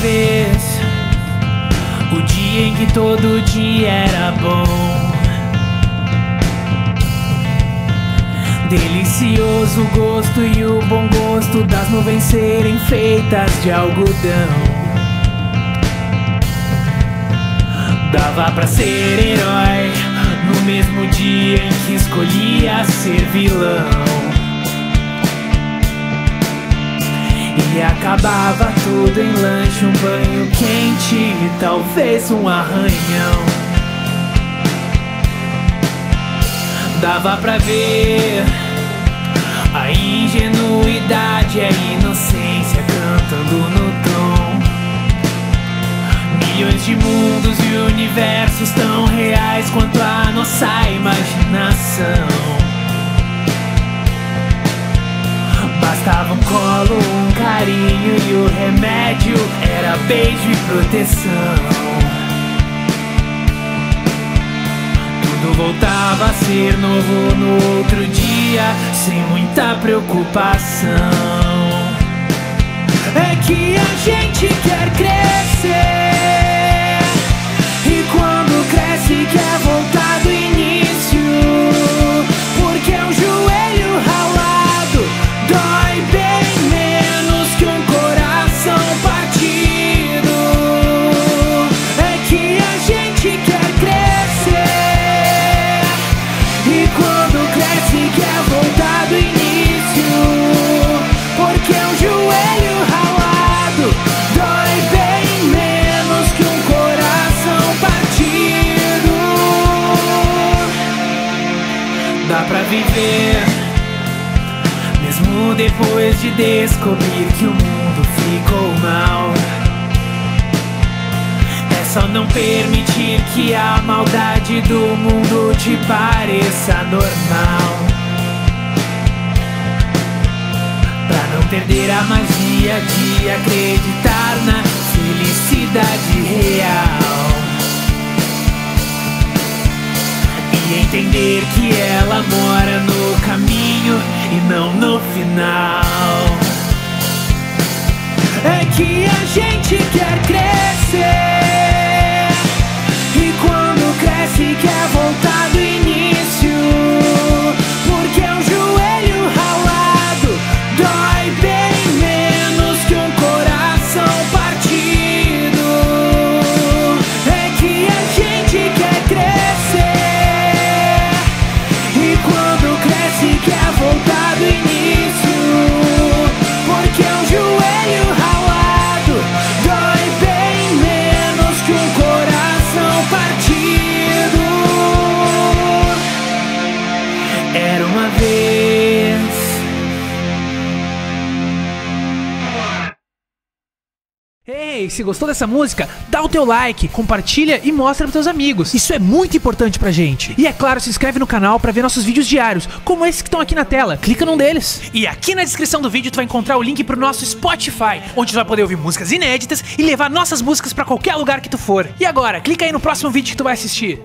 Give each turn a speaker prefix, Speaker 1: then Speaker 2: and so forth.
Speaker 1: vez o dia em que todo dia era bom. Delicioso gosto e o bom gosto das nuvens serem feitas de algodão. Dava pra ser herói no mesmo dia em que escolhia ser vilão. E acabava tudo em lanche, um banho quente e talvez um arranhão. Dava pra ver a ingenuidade e a inocência cantando no tom. Milhões de mundos e universos tão reais quanto a nossa imaginação. Bastava um colo, um carinho e o remédio era beijo e proteção. Tudo voltava a ser novo no outro dia, sem muita preocupação. É que a gente quer E quando cresce quer voltar do início. Porque um joelho ralado Dói bem menos que um coração partido. Dá pra viver Mesmo depois de descobrir que o mundo ficou mal. é só não permitir que a maldade do mundo te pareça normal. Pra não perder a magia de acreditar na felicidade real. E entender que ela mora no caminho e não no final. É que a gente quer crescer
Speaker 2: Ei, se gostou dessa música, dá o teu like, compartilha e mostra pros teus amigos. Isso é muito importante pra gente. E é claro, se inscreve no canal pra ver nossos vídeos diários, como esses que estão aqui na tela. Clica num deles. E aqui na descrição do vídeo tu vai encontrar o link pro nosso Spotify, onde tu vai poder ouvir músicas inéditas e levar nossas músicas pra qualquer lugar que tu for. E agora, clica aí no próximo vídeo que tu vai assistir.